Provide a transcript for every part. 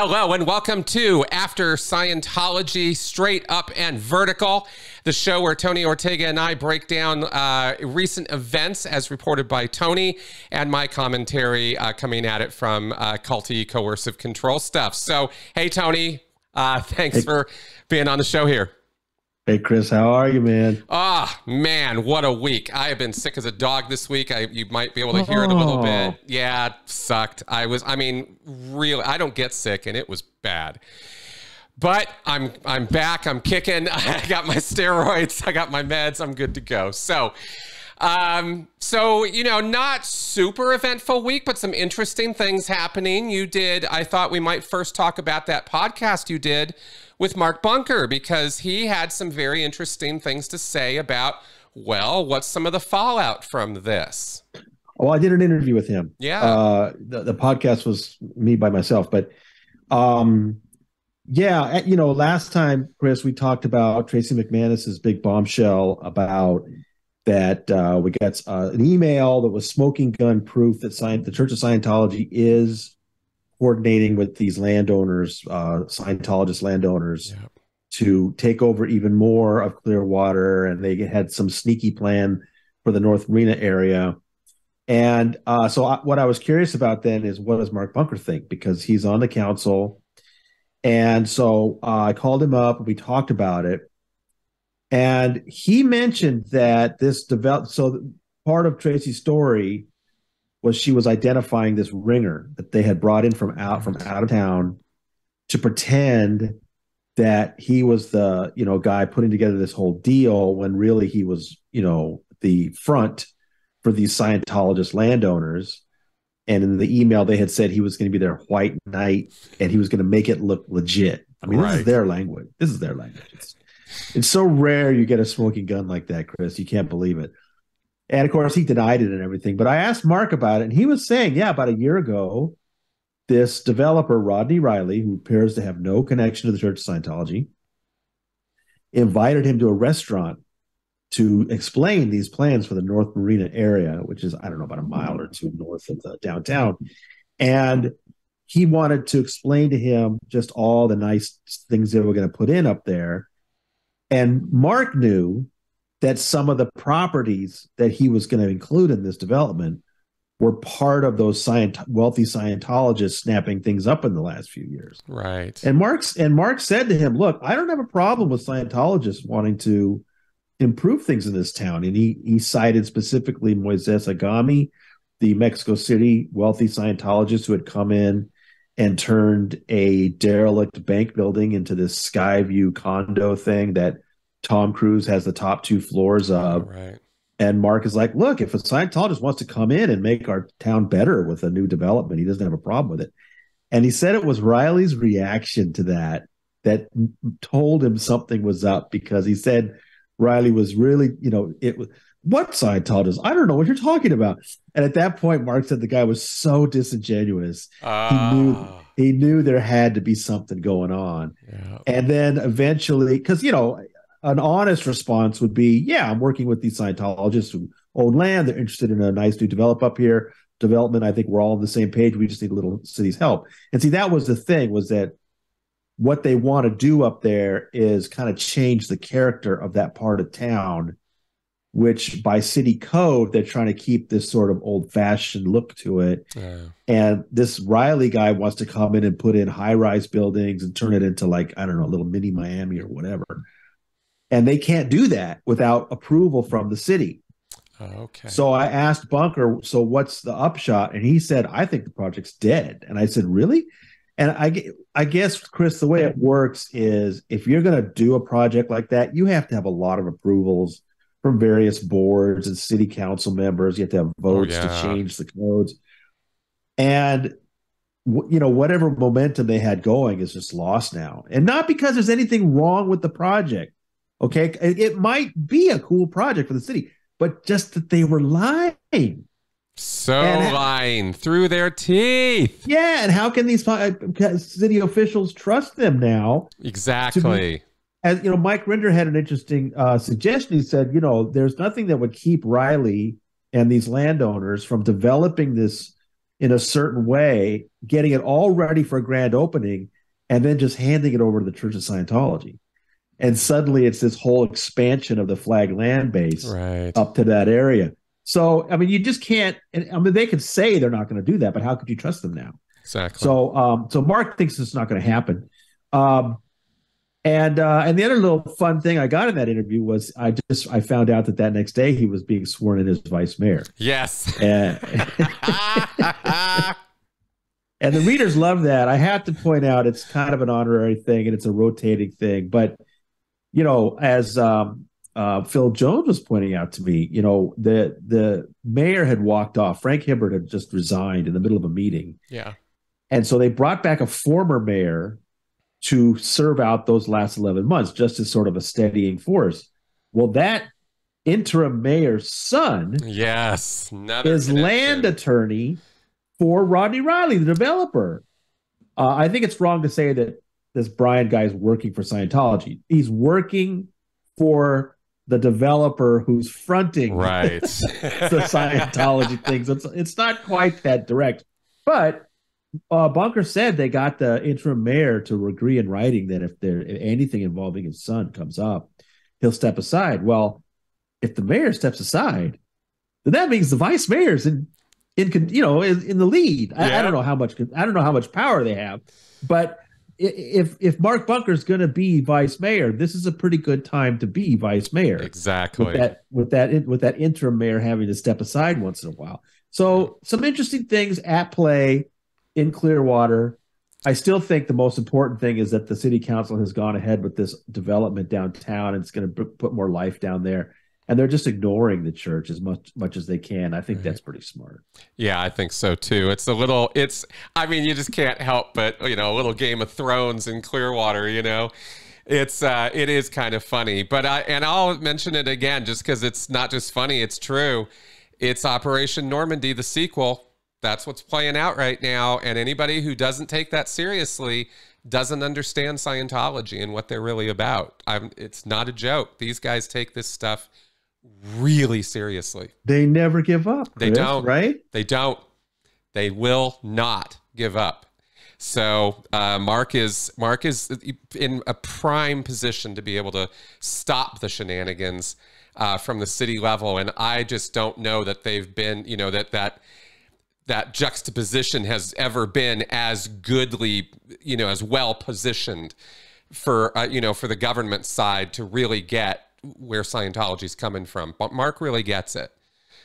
Hello and welcome to After Scientology Straight Up and Vertical, the show where Tony Ortega and I break down uh, recent events as reported by Tony and my commentary uh, coming at it from uh, culty coercive control stuff. So, hey, Tony, uh, thanks hey. for being on the show here. Hey Chris, how are you, man? Ah, oh, man, what a week! I have been sick as a dog this week. I you might be able to hear oh. it a little bit. Oh. Yeah, it sucked. I was, I mean, really, I don't get sick, and it was bad. But I'm I'm back. I'm kicking. I got my steroids. I got my meds. I'm good to go. So, um, so you know, not super eventful week, but some interesting things happening. You did. I thought we might first talk about that podcast you did with Mark Bunker because he had some very interesting things to say about, well, what's some of the fallout from this? Well, I did an interview with him. Yeah. Uh, the, the podcast was me by myself, but um, yeah, you know, last time, Chris, we talked about Tracy McManus's big bombshell about that uh, we got uh, an email that was smoking gun proof that the Church of Scientology is coordinating with these landowners, uh, Scientologist landowners, to take over even more of Clearwater, and they had some sneaky plan for the North Marina area. And uh, so, I, what I was curious about then is what does Mark Bunker think? Because he's on the council, and so uh, I called him up. We talked about it, and he mentioned that this developed. So part of Tracy's story was she was identifying this ringer that they had brought in from out from out of town to pretend that he was the you know guy putting together this whole deal when really he was you know the front for these Scientologist landowners. And in the email, they had said he was going to be their white knight and he was going to make it look legit. I mean, right. this is their language. This is their language. It's, it's so rare you get a smoking gun like that, Chris. You can't believe it. And of course, he denied it and everything. But I asked Mark about it, and he was saying, yeah, about a year ago, this developer, Rodney Riley, who appears to have no connection to the Church of Scientology, invited him to a restaurant to explain these plans for the North Marina area, which is, I don't know, about a mile or two north of the downtown. And he wanted to explain to him just all the nice things they were going to put in up there. And Mark knew that some of the properties that he was going to include in this development were part of those scient- wealthy Scientologists snapping things up in the last few years. Right. And Mark's and Mark said to him, "Look, I don't have a problem with Scientologists wanting to improve things in this town." And he he cited specifically Moises Agami, the Mexico City wealthy Scientologist who had come in and turned a derelict bank building into this Skyview condo thing that Tom Cruise has the top two floors of. Right. And Mark is like, look, if a Scientologist wants to come in and make our town better with a new development, he doesn't have a problem with it. And he said it was Riley's reaction to that that told him something was up because he said Riley was really, you know, it was what Scientologist? I don't know what you're talking about. And at that point, Mark said the guy was so disingenuous. Uh, he knew ah. he knew there had to be something going on. Yeah. And then eventually, because you know, an honest response would be, yeah, I'm working with these Scientologists who own land. They're interested in a nice new develop up here development. I think we're all on the same page. We just need a little city's help. And see, that was the thing was that what they want to do up there is kind of change the character of that part of town, which by city code, they're trying to keep this sort of old fashioned look to it. And this Riley guy wants to come in and put in high rise buildings and turn it into like, I don't know, a little mini Miami or whatever and they can't do that without approval from the city. Oh, okay. So I asked Bunker, so what's the upshot? And he said, I think the project's dead. And I said, really? And I, I guess, Chris, the way it works is if you're going to do a project like that, you have to have a lot of approvals from various boards and city council members. You have to have votes oh, yeah. to change the codes. And you know whatever momentum they had going is just lost now and not because there's anything wrong with the project Okay. It might be a cool project for the city, but just that they were lying. So and lying through their teeth. Yeah. And how can these uh, city officials trust them now? Exactly. As you know, Mike Rinder had an interesting uh, suggestion. He said, you know, there's nothing that would keep Riley and these landowners from developing this in a certain way, getting it all ready for a grand opening, and then just handing it over to the Church of Scientology. And suddenly it's this whole expansion of the flag land base right. up to that area. So, I mean, you just can't, I mean, they could say they're not going to do that, but how could you trust them now? Exactly. So, um, so Mark thinks it's not going to happen. Um, and uh, and the other little fun thing I got in that interview was I just I found out that that next day he was being sworn in as vice mayor. Yes. And, and the readers love that. I have to point out it's kind of an honorary thing and it's a rotating thing. But you know, as um, uh, Phil Jones was pointing out to me, you know, the the mayor had walked off. Frank Hibbard had just resigned in the middle of a meeting. Yeah. And so they brought back a former mayor to serve out those last 11 months just as sort of a steadying force. Well, that interim mayor's son yes is connection. land attorney for Rodney Riley, the developer. Uh, I think it's wrong to say that this Brian guy is working for Scientology. He's working for the developer who's fronting right the Scientology things. It's it's not quite that direct, but uh, Bunker said they got the interim mayor to agree in writing that if there if anything involving his son comes up, he'll step aside. Well, if the mayor steps aside, then that means the vice mayor's in in you know in, in the lead. Yeah. I, I, don't know how much I don't know how much power they have, but if if Mark Bunker's going to be vice mayor, this is a pretty good time to be vice mayor. Exactly. With that with that with that interim mayor having to step aside once in a while. So some interesting things at play in Clearwater. I still think the most important thing is that the city council has gone ahead with this development downtown and it's going to put more life down there. And they're just ignoring the church as much much as they can. I think that's pretty smart. Yeah, I think so too. It's a little it's I mean, you just can't help but, you know, a little Game of Thrones in Clearwater, you know. It's uh it is kind of funny. But I and I'll mention it again just cuz it's not just funny, it's true. It's Operation Normandy the sequel that's what's playing out right now. And anybody who doesn't take that seriously doesn't understand Scientology and what they're really about. I'm, it's not a joke. These guys take this stuff really seriously. They never give up. They Chris, don't. Right? They don't. They will not give up. So uh, Mark is Mark is in a prime position to be able to stop the shenanigans uh, from the city level, and I just don't know that they've been, you know, that that that juxtaposition has ever been as goodly, you know, as well positioned for uh, you know for the government side to really get where Scientology is coming from. But Mark really gets it.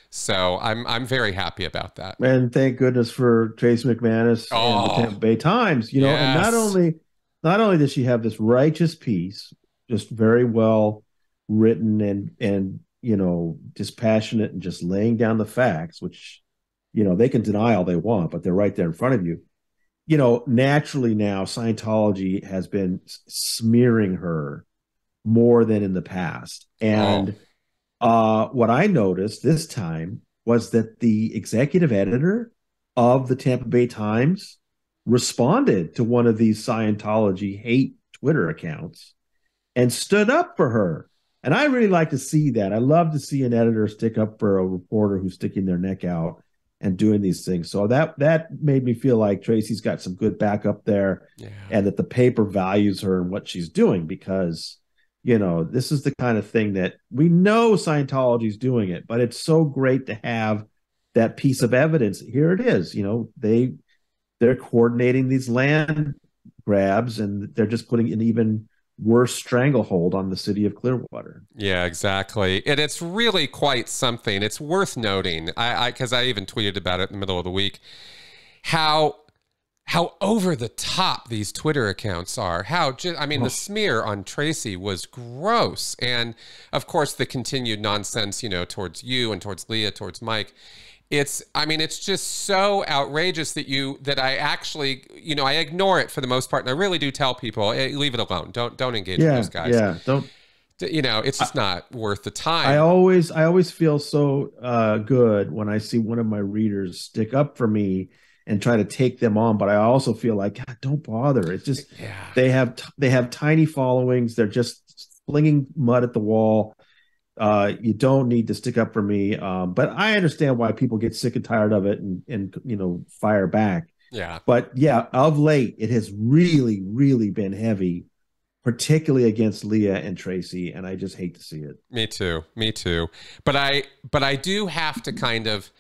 So I'm I'm very happy about that. And thank goodness for Trace McManus oh, and the oh. Tampa Bay Times. You know, yes. and not only not only does she have this righteous piece, just very well written and and you know dispassionate and just laying down the facts, which you know they can deny all they want but they're right there in front of you. You know naturally now scientology has been smearing her more than in the past. And uh, what i noticed this time was that the executive editor of the tampa bay times responded to one of these scientology hate twitter accounts and stood up for her. And i really like to see that. I love to see an editor stick up for a reporter who's sticking their neck out and doing these things. So that that made me feel like Tracy's got some good backup there, yeah. and that the paper values her and what she's doing because you know this is the kind of thing that we know Scientology's doing it, but it's so great to have that piece of evidence. Here it is. You know they they're coordinating these land grabs and they're just putting an even worse stranglehold on the city of Clearwater. Yeah, exactly. And it's really quite something. It's worth noting. I because I, I, even tweeted about it in the middle of the week how how over the top these Twitter accounts are. How just I mean oh. the smear on Tracy was gross. And of course the continued nonsense, you know, towards you and towards Leah, towards Mike it's i mean it's just so outrageous that you that i actually you know i ignore it for the most part and i really do tell people hey, leave it alone. Don't don't engage yeah, with those guys. yeah don't you know it's just I, not worth the time. I always i always feel so uh, good when i see one of my readers stick up for me and try to take them on but i also feel like God, don't bother. It's just yeah. they have they have tiny followings. They're just flinging mud at the wall Uh, you don't need to stick up for me. Um, but I understand why people get sick and tired of it and, and you know, fire back. Yeah. But yeah, of late, it has really, really been heavy, particularly against Leah and Tracy. And I just hate to see it. Me too. Me too. But I, but I do have to kind of,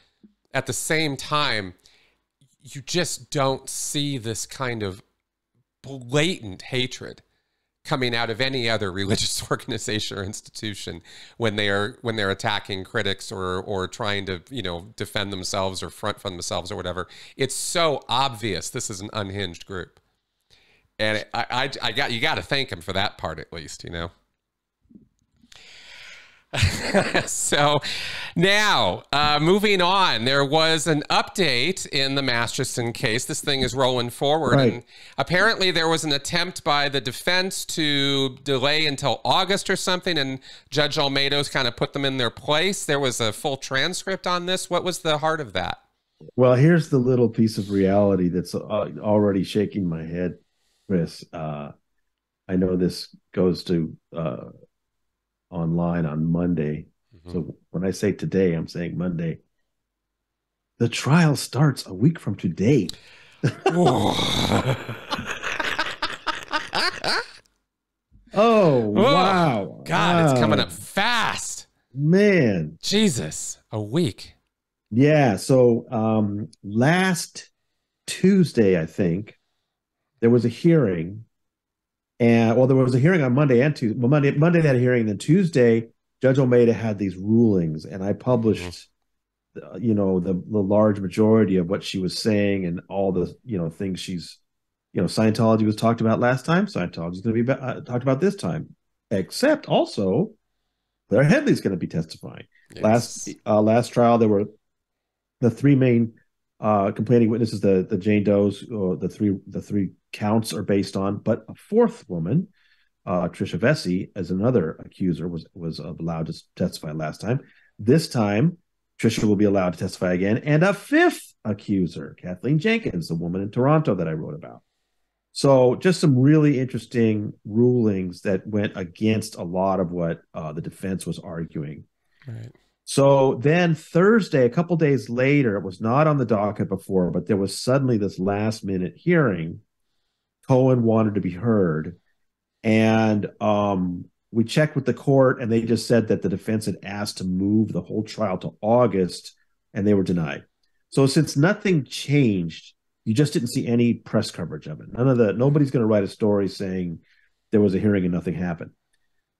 at the same time, you just don't see this kind of blatant hatred coming out of any other religious organization or institution when they are when they're attacking critics or or trying to you know defend themselves or front from themselves or whatever. It's so obvious this is an unhinged group. And I, I, I got you got to thank him for that part at least you know so now, uh, moving on, there was an update in the Masterson case. This thing is rolling forward. Right. And apparently, there was an attempt by the defense to delay until August or something, and Judge Olmedo's kind of put them in their place. There was a full transcript on this. What was the heart of that? Well, here's the little piece of reality that's uh, already shaking my head, Chris. Uh, I know this goes to uh, online on Monday. Mm-hmm. So when I say today, I'm saying Monday. The trial starts a week from today. oh, wow. God, wow. it's coming up fast. Man. Jesus, a week. Yeah. So um, last Tuesday, I think, there was a hearing and well, there was a hearing on Monday and Tuesday. Well, Monday, Monday they had a hearing. And then Tuesday, Judge Olmedo had these rulings, and I published, mm-hmm. you know, the the large majority of what she was saying and all the you know things she's, you know, Scientology was talked about last time. Scientology is going to be uh, talked about this time, except also, Claire Headley's going to be testifying. Yes. Last uh, last trial, there were the three main uh, complaining witnesses, the the Jane Does, or the three the three counts are based on. But a fourth woman, uh, Trisha Vesey, as another accuser, was was allowed to testify last time. This time, Trisha will be allowed to testify again, and a fifth accuser, Kathleen Jenkins, the woman in Toronto that I wrote about. So, just some really interesting rulings that went against a lot of what uh, the defense was arguing. Right. So then Thursday, a couple days later, it was not on the docket before, but there was suddenly this last minute hearing Cohen wanted to be heard. And um, we checked with the court, and they just said that the defense had asked to move the whole trial to August, and they were denied. So since nothing changed, you just didn't see any press coverage of it. None of the nobody's going to write a story saying there was a hearing and nothing happened.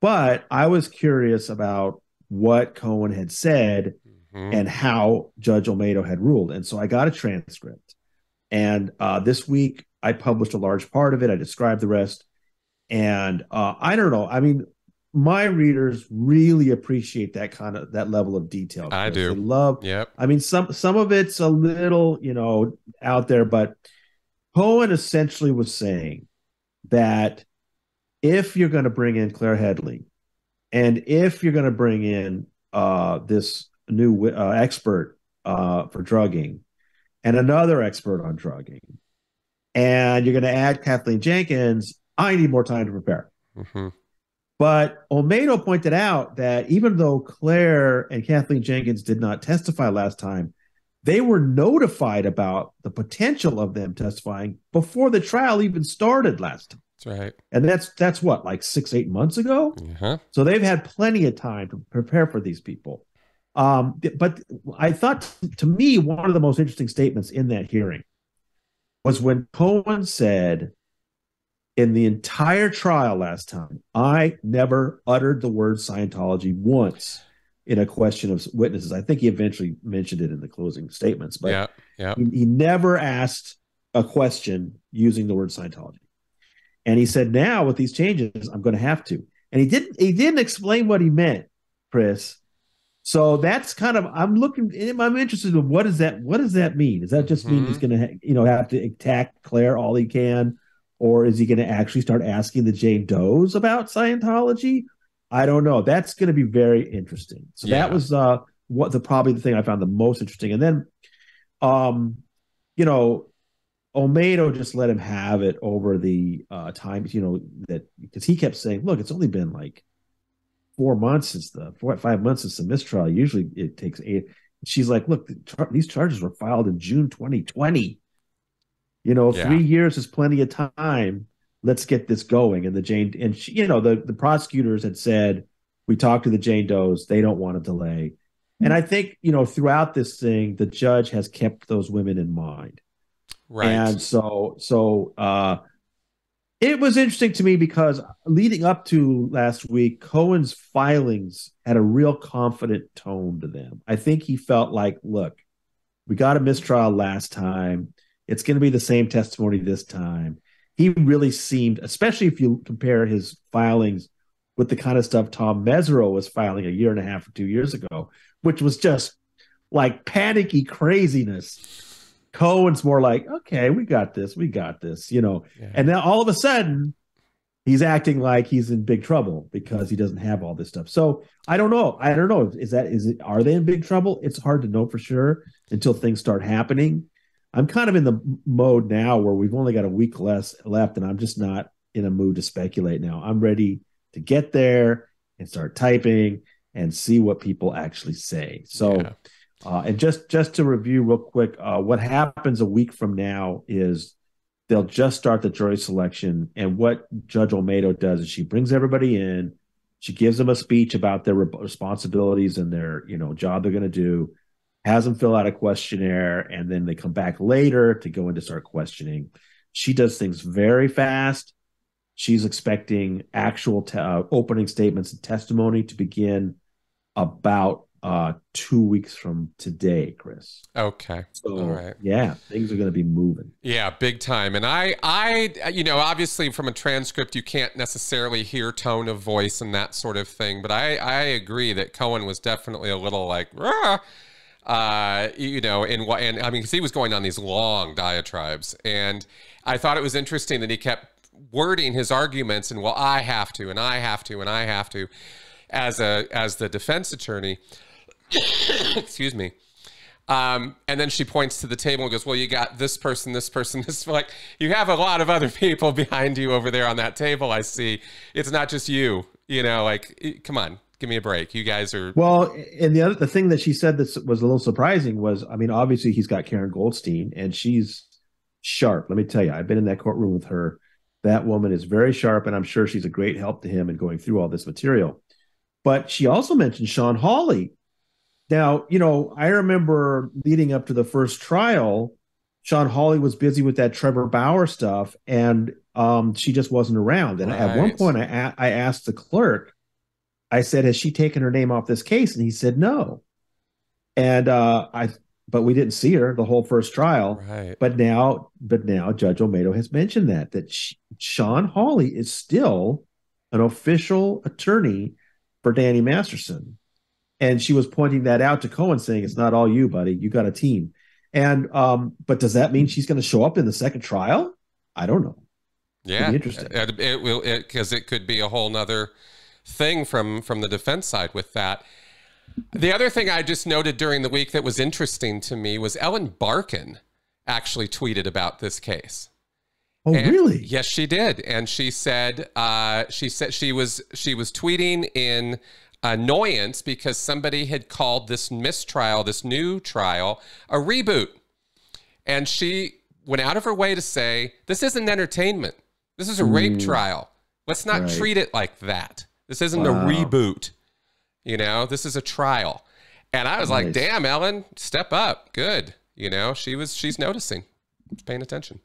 But I was curious about what Cohen had said mm-hmm. and how Judge Olmedo had ruled, and so I got a transcript. And uh, this week, I published a large part of it. I described the rest. And uh, I don't know. I mean, my readers really appreciate that kind of that level of detail. I do. They love. Yep. I mean, some some of it's a little, you know, out there, but Cohen essentially was saying that if you're going to bring in Claire Headley, and if you're going to bring in uh, this new uh, expert uh, for drugging, and another expert on drugging, and you're going to add Kathleen Jenkins, I need more time to prepare. Mm-hmm. But Olmedo pointed out that even though Claire and Kathleen Jenkins did not testify last time, they were notified about the potential of them testifying before the trial even started last time. That's right. And that's that's what like six eight months ago. Uh-huh. So they've had plenty of time to prepare for these people. Um, but I thought to me one of the most interesting statements in that hearing was when Cohen said in the entire trial last time, I never uttered the word Scientology once in a question of witnesses. I think he eventually mentioned it in the closing statements, but yeah, yeah. He, he never asked a question using the word Scientology. And he said, now with these changes, I'm going to have to. And he didn't he didn't explain what he meant, Chris. So that's kind of I'm looking. I'm interested in what does that what does that mean? Does that just mean mm-hmm. he's going to you know have to attack Claire all he can, or is he going to actually start asking the Jane Does about Scientology? I don't know. That's going to be very interesting. So yeah. that was uh what the probably the thing I found the most interesting. And then, um, you know, Olmedo just let him have it over the uh times. You know that because he kept saying, "Look, it's only been like." Four months is the four five months is the mistrial. Usually it takes eight. She's like, look, the char- these charges were filed in June 2020. You know, Yeah. three years is plenty of time. Let's get this going. And the Jane and she, you know, the the prosecutors had said, we talked to the Jane Does. They don't want to delay. And I think you know throughout this thing, the judge has kept those women in mind. Right. And so, so uh, it was interesting to me because leading up to last week, Cohen's filings had a real confident tone to them. I think he felt like, look, we got a mistrial last time. It's going to be the same testimony this time. He really seemed, especially if you compare his filings with the kind of stuff Tom Mesereau was filing a year and a half or two years ago, which was just like panicky craziness. Cohen's more like, okay, we got this, we got this, you know. Yeah. And now all of a sudden, he's acting like he's in big trouble because he doesn't have all this stuff. So I don't know. I don't know. Is that is it? Are they in big trouble? It's hard to know for sure until things start happening. I'm kind of in the mode now where we've only got a week less left, and I'm just not in a mood to speculate now. I'm ready to get there and start typing and see what people actually say. So. Yeah. Uh, and just just to review real quick, uh, what happens a week from now is they'll just start the jury selection, and what Judge Olmedo does is she brings everybody in, she gives them a speech about their re- responsibilities and their you know job they're going to do, has them fill out a questionnaire, and then they come back later to go in to start questioning. She does things very fast. She's expecting actual uh, opening statements and testimony to begin about uh two weeks from today, Chris. Okay. So All right. yeah, things are going to be moving. Yeah, big time. And I, I, you know, obviously from a transcript, you can't necessarily hear tone of voice and that sort of thing. But I, I agree that Cohen was definitely a little like, "Rah," uh, you know, in what, and I mean, because he was going on these long diatribes, and I thought it was interesting that he kept wording his arguments and well, I have to, and I have to, and I have to, as a as the defense attorney. Excuse me. Um, and then she points to the table and goes, "Well, you got this person, this person, this like you have a lot of other people behind you over there on that table. I see. It's not just you. You know, like come on, give me a break. You guys are Well, and the other the thing that she said that was a little surprising was, I mean, obviously he's got Karen Goldstein, and she's sharp. Let me tell you, I've been in that courtroom with her. That woman is very sharp, and I'm sure she's a great help to him in going through all this material. But she also mentioned Shawn Holley. Now, you know, I remember leading up to the first trial, Shawn Holley was busy with that Trevor Bauer stuff, and um, she just wasn't around. And at one Right. point, I, a- I asked the clerk, I said, "Has she taken her name off this case?" And he said, "No." And uh, I, but we didn't see her the whole first trial. right. But now, but now Judge Olmedo has mentioned that that sh Shawn Holley is still an official attorney for Danny Masterson, and she was pointing that out to Cohen, saying, "It's not all you, buddy. You got a team." And um, but does that mean she's going to show up in the second trial? I don't know. Yeah, be interesting. It, it will because it, could be a whole nother thing from from the defense side with that. The other thing I just noted during the week that was interesting to me was Ellen Barkin actually tweeted about this case. Oh, And- really? Yes, she did, and she said uh, she said she was she was tweeting in annoyance because somebody had called this mistrial, this new trial, a reboot, and she went out of her way to say this isn't entertainment. This is a rape trial. Let's not Right. treat it like that. This isn't Wow. a reboot. You know, this is a trial. And I was like, damn, Ellen, step up. Good. You know, she was she's noticing. She's paying attention.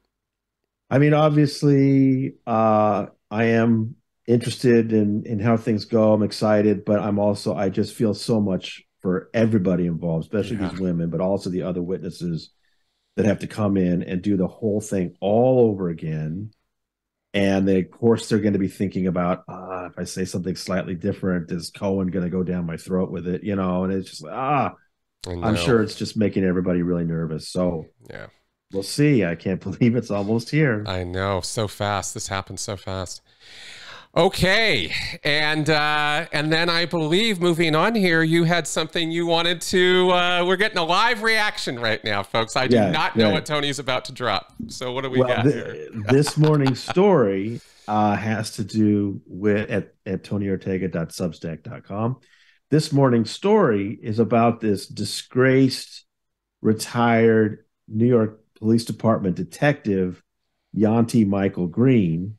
I mean, obviously, uh, I am interested in in how things go. I'm excited, but I'm also I just feel so much for everybody involved, especially Yeah. these women, but also the other witnesses that have to come in and do the whole thing all over again. And they, of course, they're going to be thinking about ah, if I say something slightly different, is Cohen going to go down my throat with it? You know, and it's just ah, I'm sure it's just making everybody really nervous. So Yeah. we'll see. I can't believe it's almost here. I know. So fast. This happened so fast. Okay. And uh and then I believe moving on here, you had something you wanted to uh we're getting a live reaction right now, folks. I do Yeah, not know right. what Tony's about to drop. So what do we well, got thi- here? this morning's story uh, has to do with at, at tonyortega.substack.com. This morning's story is about this disgraced, retired New York Police Department detective, Yanti Michael Green,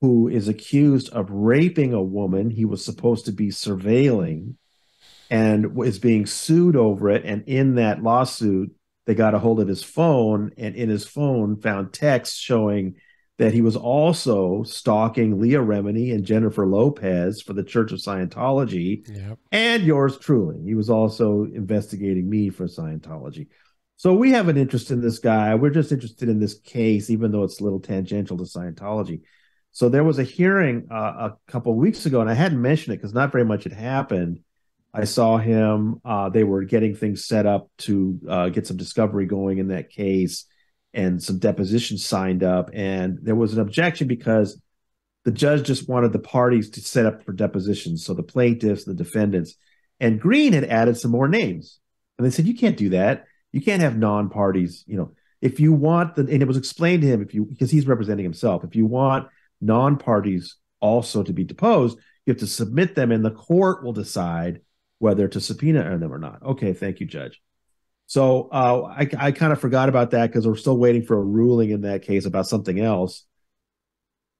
who is accused of raping a woman he was supposed to be surveilling and is being sued over it. And in that lawsuit, they got a hold of his phone and in his phone found texts showing that he was also stalking Leah Remini and Jennifer Lopez for the Church of Scientology Yep. and yours truly. He was also investigating me for Scientology. So we have an interest in this guy. We're just interested in this case, even though it's a little tangential to Scientology. So there was a hearing uh, a couple of weeks ago, and I hadn't mentioned it because not very much had happened. I saw him. Uh, they were getting things set up to uh, get some discovery going in that case and some depositions signed up. And there was an objection because the judge just wanted the parties to set up for depositions. So the plaintiffs, the defendants, and Green had added some more names. And they said, you can't do that. You can't have non parties. You know, if you want the, and it was explained to him, if you, because he's representing himself, if you want non parties also to be deposed, you have to submit them and the court will decide whether to subpoena them or not. Okay, thank you, Judge. So uh, I, I kind of forgot about that because we're still waiting for a ruling in that case about something else.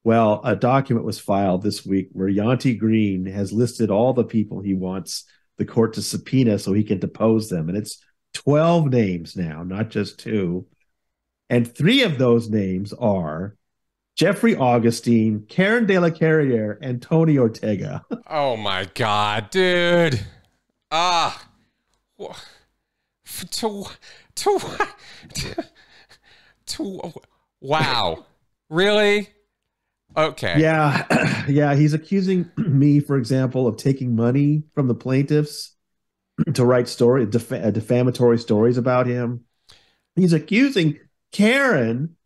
Well, a document was filed this week where Yanti Green has listed all the people he wants the court to subpoena so he can depose them. And it's 12 names now, not just two. And three of those names are Jeffrey Augustine, Karen De La Carriere, and Tony Ortega. Oh my god, dude. Ah. F- to to to, to wow. Really? Okay. Yeah, yeah. He's accusing me, for example, of taking money from the plaintiffs to write story, def- uh, defamatory stories about him. He's accusing Karen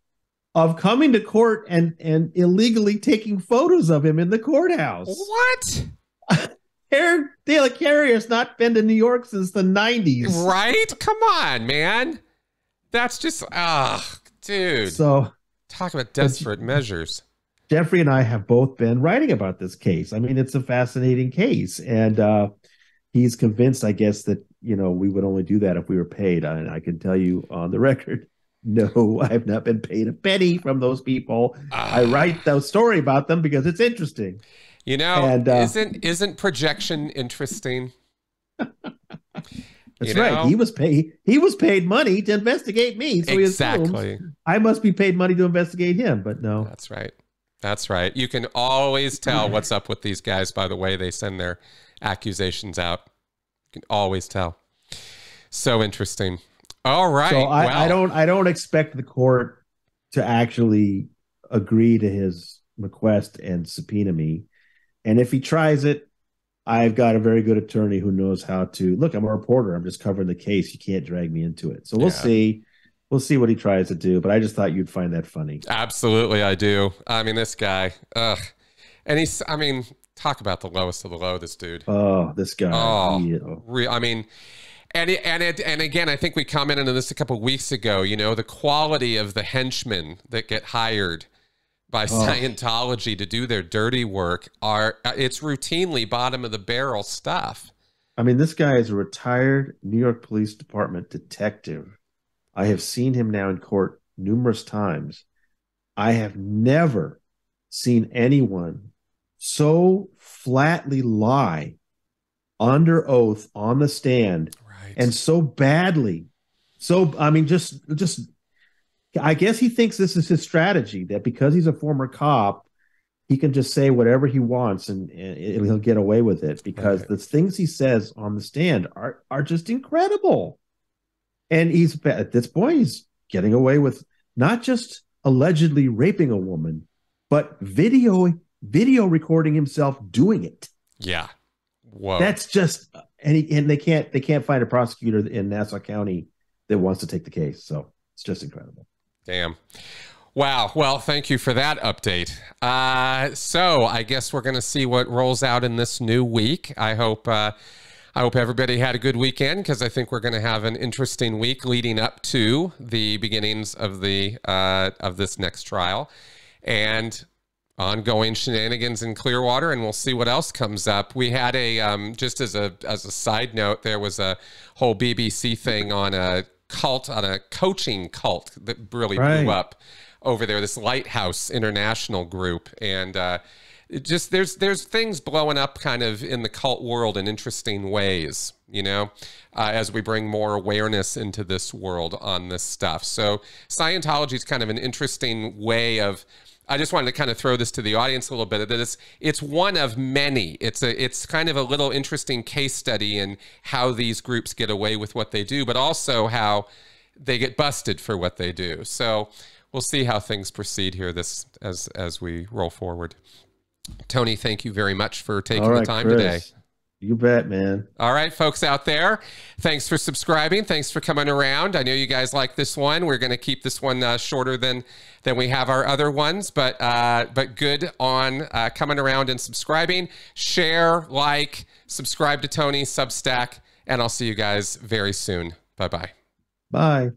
of coming to court and and illegally taking photos of him in the courthouse. What? Karen De La Carriere's not been to New York since the nineties. Right? Come on, man. That's just ah, dude. So Talk about desperate measures. Jeffrey and I have both been writing about this case. I mean, it's a fascinating case, and uh, he's convinced, I guess, that you know we would only do that if we were paid. And I can tell you on the record, no, I have not been paid a penny from those people. Ah. I write the story about them because it's interesting. You know, And, uh, isn't isn't projection interesting? That's You right. know? He was paid. He was paid money to investigate me, so exactly. I must be paid money to investigate him. But no, That's right. That's right. You can always tell what's up with these guys by the way they send their accusations out. You can always tell. So interesting. All right. So I, well, I don't I don't expect the court to actually agree to his request and subpoena me. And if he tries it, I've got a very good attorney who knows how to look. I'm a reporter. I'm just covering the case. You can't drag me into it. So we'll Yeah. see. We'll see what he tries to do. But I just thought you'd find that funny. Absolutely, I do. I mean, this guy. Ugh. And he's. I mean, talk about the lowest of the low. This dude. Oh, this guy. Oh. he- oh. Re- I mean, and it, and it, and again, I think we commented on this a couple weeks ago. You know, the quality of the henchmen that get hired by oh. Scientology to do their dirty work are uh, it's routinely bottom of the barrel stuff. I mean, this guy is a retired New York Police Department detective. I have seen him now in court numerous times. I have never seen anyone so flatly lie under oath on the stand Right. and so badly. So, I mean, just, just, I guess he thinks this is his strategy that because he's a former cop, he can just say whatever he wants and, and he'll get away with it because Right. the things he says on the stand are are just incredible. And he's at this point he's getting away with not just allegedly raping a woman, but video video recording himself doing it. yeah. Whoa. That's just and he, and they can't they can't find a prosecutor in Nassau County that wants to take the case. So it's just incredible. Damn. Wow. Well, thank you for that update. Uh, so I guess we're going to see what rolls out in this new week. I hope. Uh, I hope everybody had a good weekend because I think we're going to have an interesting week leading up to the beginnings of the uh, of this next trial. And ongoing shenanigans in Clearwater, and we'll see what else comes up. We had a um, just as a as a side note, there was a whole BBC thing on a cult on a coaching cult that really Right. blew up over there. This Lighthouse International group, and uh, just there's there's things blowing up kind of in the cult world in interesting ways. You know, uh, as we bring more awareness into this world on this stuff. So Scientology is kind of an interesting way of. I just wanted to kind of throw this to the audience a little bit. That it's it's one of many. It's a it's kind of a little interesting case study in how these groups get away with what they do, but also how they get busted for what they do. So we'll see how things proceed here this as as we roll forward. Tony, thank you very much for taking right, the time Chris. today. You bet, man. All right, folks out there, thanks for subscribing. Thanks for coming around. I know you guys like this one. We're going to keep this one uh, shorter than than we have our other ones, but uh, but good on uh, coming around and subscribing. Share, like, subscribe to Tony Substack, and I'll see you guys very soon. Bye bye. Bye.